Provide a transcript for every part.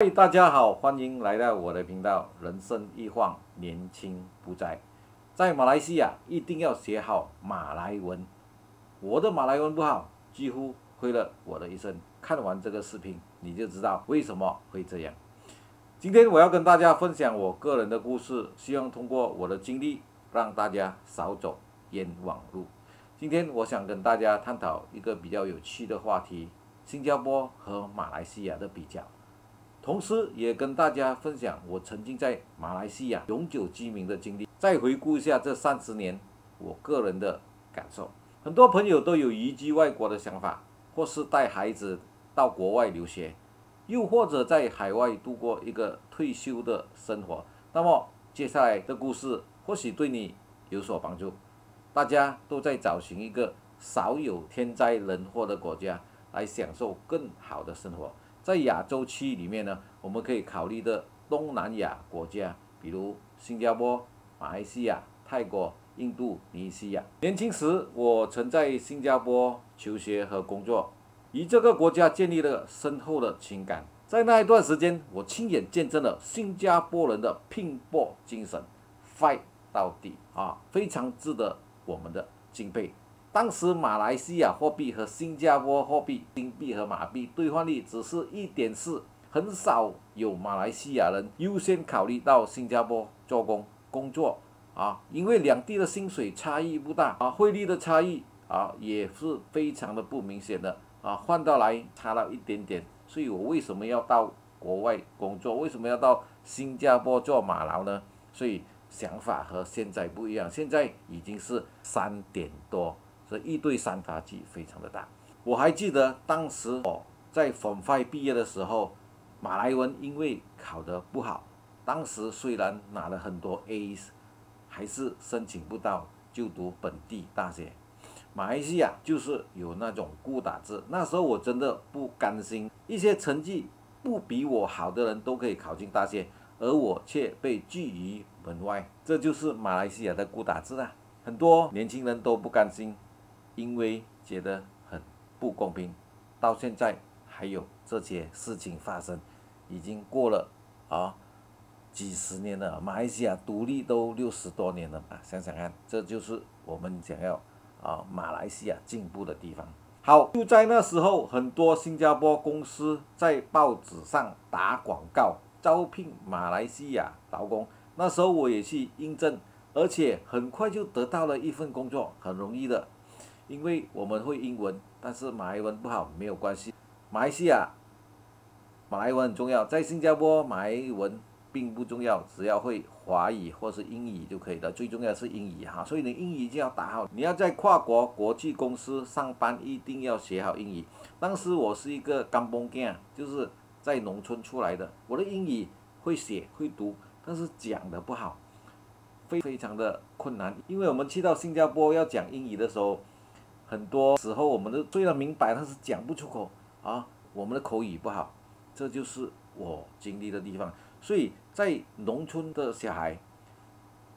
嗨，大家好，欢迎来到我的频道。人生一晃，年轻不在。在马来西亚一定要学好马来文。我的马来文不好，几乎毁了我的一生。看完这个视频，你就知道为什么会这样。今天我要跟大家分享我个人的故事，希望通过我的经历，让大家少走冤枉路。今天我想跟大家探讨一个比较有趣的话题：新加坡和马来西亚的比较。同时，也跟大家分享我曾经在马来西亚永久居民的经历。再回顾一下这三十年我个人的感受。很多朋友都有移居外国的想法，或是带孩子到国外留学，又或者在海外度过一个退休的生活。那么，接下来的故事或许对你有所帮助。大家都在找寻一个少有天灾人祸的国家，来享受更好的生活。在亚洲区里面呢，我们可以考虑的东南亚国家，比如新加坡、马来西亚、泰国、印度尼西亚。年轻时，我曾在新加坡求学和工作，与这个国家建立了深厚的情感。在那一段时间，我亲眼见证了新加坡人的拼搏精神，fight 到底啊，非常值得我们的敬佩。当时马来西亚货币和新加坡货币金币和马币兑换率只是一点四，很少有马来西亚人优先考虑到新加坡做工工作啊，因为两地的薪水差异不大啊，汇率的差异啊也是非常的不明显的啊，换到来差了一点点，所以我为什么要到国外工作？为什么要到新加坡做马劳呢？所以想法和现在不一样，现在已经是三点多。这一对三差距非常的大。我还记得当时我在 Form Five 毕业的时候，马来文因为考得不好，当时虽然拿了很多 A's，还是申请不到就读本地大学。马来西亚就是有那种孤打字，那时候我真的不甘心，一些成绩不比我好的人都可以考进大学，而我却被拒于门外。这就是马来西亚的孤打字啊！很多年轻人都不甘心。因为觉得很不公平，到现在还有这些事情发生，已经过了啊几十年了。马来西亚独立都六十多年了吧？想想看，这就是我们想要啊马来西亚进步的地方。好，就在那时候，很多新加坡公司在报纸上打广告，招聘马来西亚劳工。那时候我也去应征，而且很快就得到了一份工作，很容易的。因为我们会英文，但是马来文不好没有关系。马来西亚马来文很重要，在新加坡马来文并不重要，只要会华语或是英语就可以了。最重要是英语哈，所以你英语一定要打好。你要在跨国国际公司上班，一定要学好英语。当时我是一个刚崩干，就是在农村出来的，我的英语会写会读，但是讲的不好，非非常的困难。因为我们去到新加坡要讲英语的时候。很多时候，我们都虽然明白，但是讲不出口啊。我们的口语不好，这就是我经历的地方。所以在农村的小孩，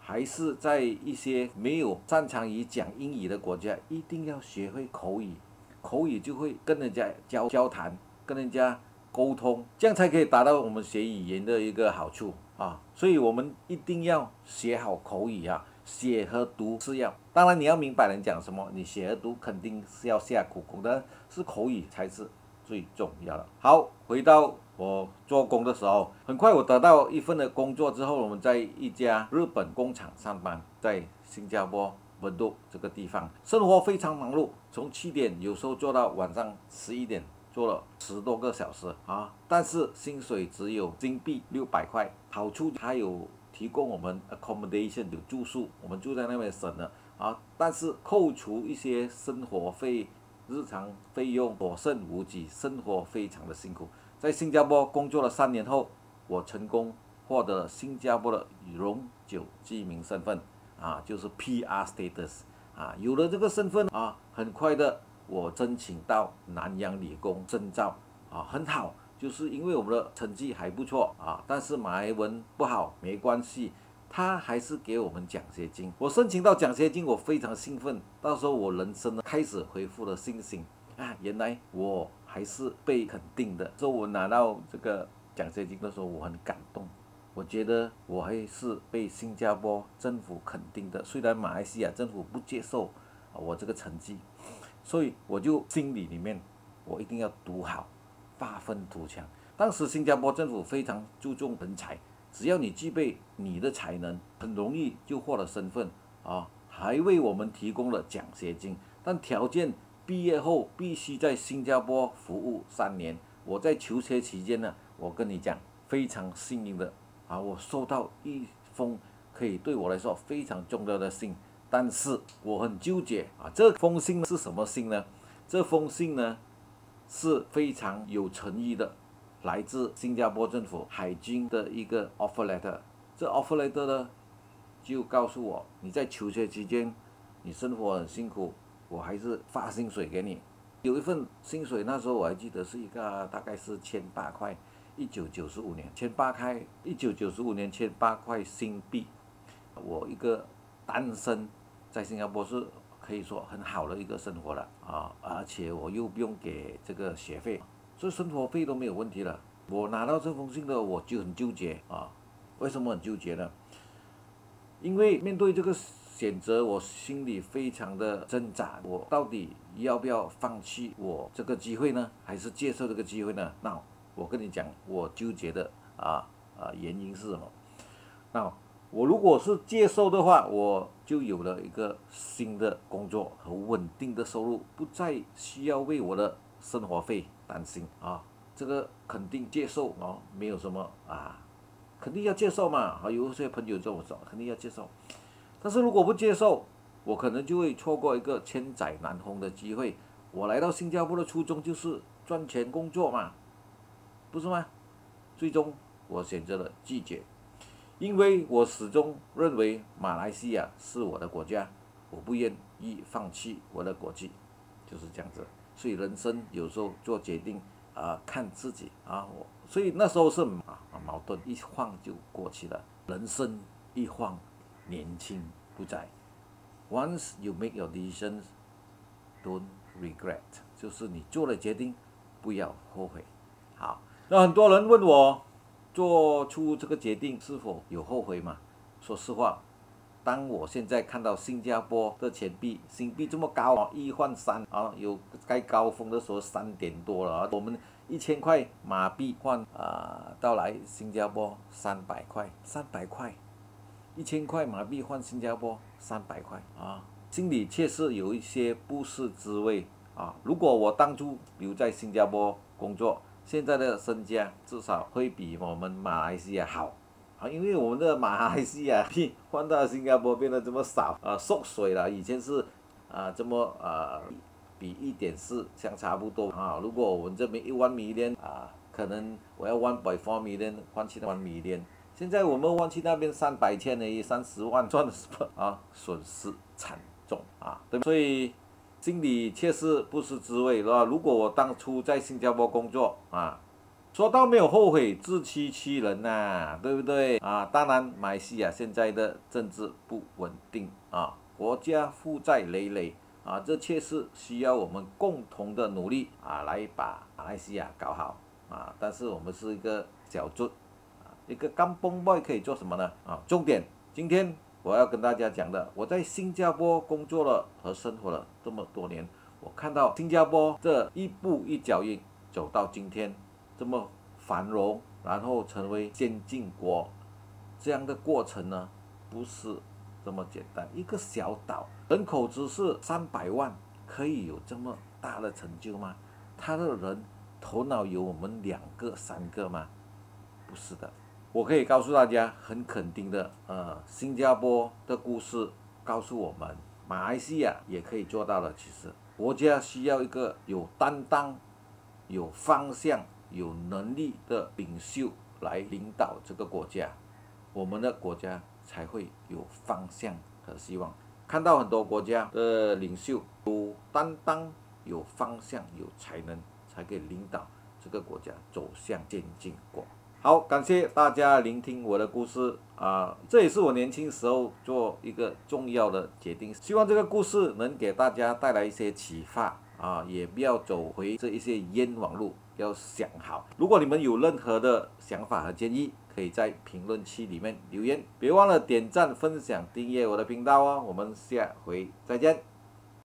还是在一些没有擅长于讲英语的国家，一定要学会口语。口语就会跟人家交交谈，跟人家沟通，这样才可以达到我们学语言的一个好处啊。所以我们一定要学好口语啊。写和读是要，当然你要明白人讲什么，你写和读肯定是要下苦功的，是口语才是最重要的。好，回到我做工的时候，很快我得到一份的工作之后，我们在一家日本工厂上班，在新加坡温度这个地方，生活非常忙碌，从七点有时候做到晚上十一点，做了十多个小时啊，但是薪水只有金币六百块，好处还有。提供我们 accommodation 有住宿，我们住在那边省了啊，但是扣除一些生活费、日常费用，所剩无几，生活非常的辛苦。在新加坡工作了三年后，我成功获得了新加坡的永久居民身份啊，就是 PR status 啊，有了这个身份啊，很快的我申请到南洋理工证照啊，很好。就是因为我们的成绩还不错啊，但是马来文不好没关系，他还是给我们奖学金。我申请到奖学金，我非常兴奋。到时候我人生呢开始恢复了信心啊，原来我还是被肯定的。说我拿到这个奖学金的时候，我很感动。我觉得我还是被新加坡政府肯定的，虽然马来西亚政府不接受我这个成绩，所以我就心里里面我一定要读好，发愤图强。当时新加坡政府非常注重人才，只要你具备你的才能，很容易就获得身份啊，还为我们提供了奖学金，但条件毕业后必须在新加坡服务三年。我在求学期间呢，我跟你讲，非常幸运的。啊，我收到一封可以对我来说非常重要的信，但是我很纠结啊。这封信是什么信呢？这封信呢是非常有诚意的，来自新加坡政府海军的一个 offer letter。这 offer letter 呢就告诉我，你在求学期间你生活很辛苦，我还是发薪水给你。有一份薪水，那时候我还记得是一个大概是千八块。一九九十五年，千八块。一九九十五年，千八块新币。我一个单身，在新加坡是可以说很好的一个生活了啊，而且我又不用给这个学费，所以生活费都没有问题了。我拿到这封信的，我就很纠结啊。为什么很纠结呢？因为面对这个选择，我心里非常的挣扎。我到底要不要放弃我这个机会呢？还是接受这个机会呢？那？我跟你讲，我纠结的啊啊原因是什么？那我如果是接受的话，我就有了一个新的工作和稳定的收入，不再需要为我的生活费担心啊。这个肯定接受哦，没有什么啊，肯定要接受嘛。啊，有些朋友跟我说，肯定要接受。但是如果不接受，我可能就会错过一个千载难逢的机会。我来到新加坡的初衷就是赚钱工作嘛。不是吗？最终我选择了拒绝，因为我始终认为马来西亚是我的国家，我不愿意放弃我的国籍，就是这样子。所以人生有时候做决定啊，看自己啊。我所以那时候是啊矛盾，一晃就过去了。人生一晃，年轻不在。Once you make your decisions, don't regret，就是你做了决定，不要后悔。好。那很多人问我，做出这个决定是否有后悔嘛？说实话，当我现在看到新加坡的钱币，新币这么高啊，一换三啊，有该高峰的时候三点多了。我们一千块马币换啊，到来新加坡三百块，三百块，一千块马币换新加坡三百块啊，心里确实有一些不是滋味啊。如果我当初留在新加坡工作，现在的身家至少会比我们马来西亚好，啊，因为我们的马来西亚币 换到新加坡变得这么少，啊，缩水了。以前是啊，这么啊，比一点四相差不多啊。如果我们这边一万米连啊，可能我要万百方米连换去万米连，现在我们换去那边三百千而已，三十万 赚的是不啊，损失惨重啊，对所以。心里确实不是滋味，是吧？如果我当初在新加坡工作啊，说到没有后悔，自欺欺人呐，对不对啊？当然，马来西亚现在的政治不稳定啊，国家负债累累啊，这确实需要我们共同的努力啊，来把马来西亚搞好啊。但是我们是一个小卒，一个刚崩坏可以做什么呢？啊，重点，今天。我要跟大家讲的，我在新加坡工作了和生活了这么多年，我看到新加坡这一步一脚印走到今天这么繁荣，然后成为先进国，这样的过程呢，不是这么简单。一个小岛，人口只是三百万，可以有这么大的成就吗？他的人头脑有我们两个、三个吗？不是的。我可以告诉大家，很肯定的，呃，新加坡的故事告诉我们，马来西亚也可以做到了。其实，国家需要一个有担当、有方向、有能力的领袖来领导这个国家，我们的国家才会有方向和希望。看到很多国家的领袖有担当、有方向、有才能，才可以领导这个国家走向先进国。好，感谢大家聆听我的故事啊！这也是我年轻时候做一个重要的决定。希望这个故事能给大家带来一些启发啊！也不要走回这一些冤枉路要想好。如果你们有任何的想法和建议，可以在评论区里面留言。别忘了点赞、分享、订阅我的频道哦。我们下回再见。